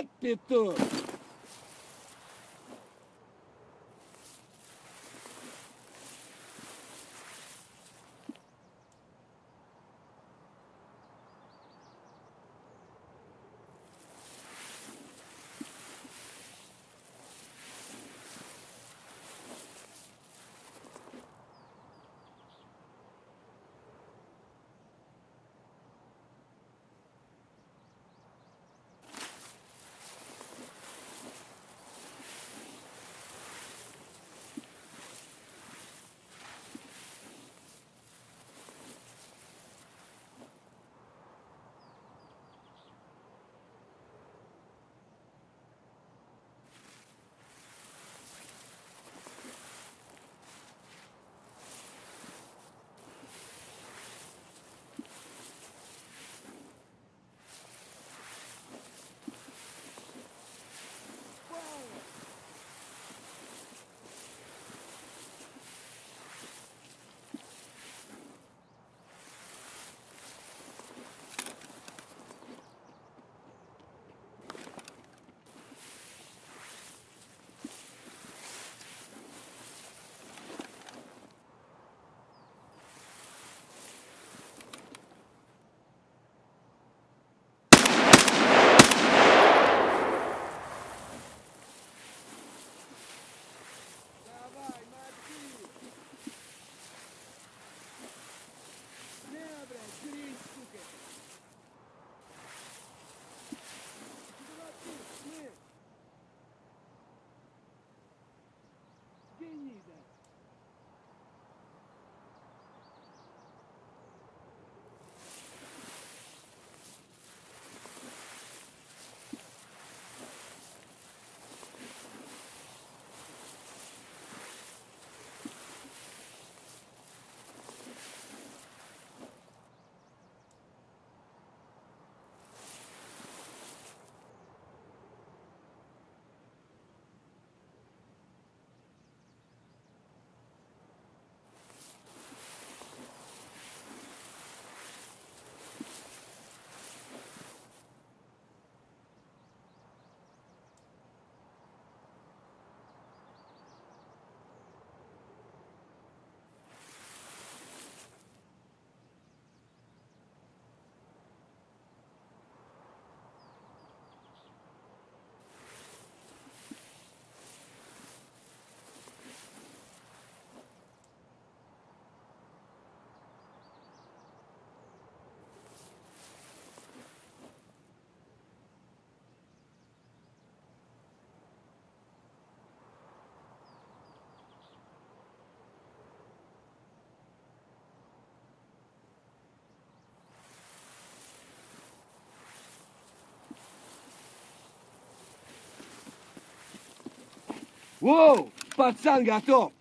Vai, Wow, pas de sang, gâteau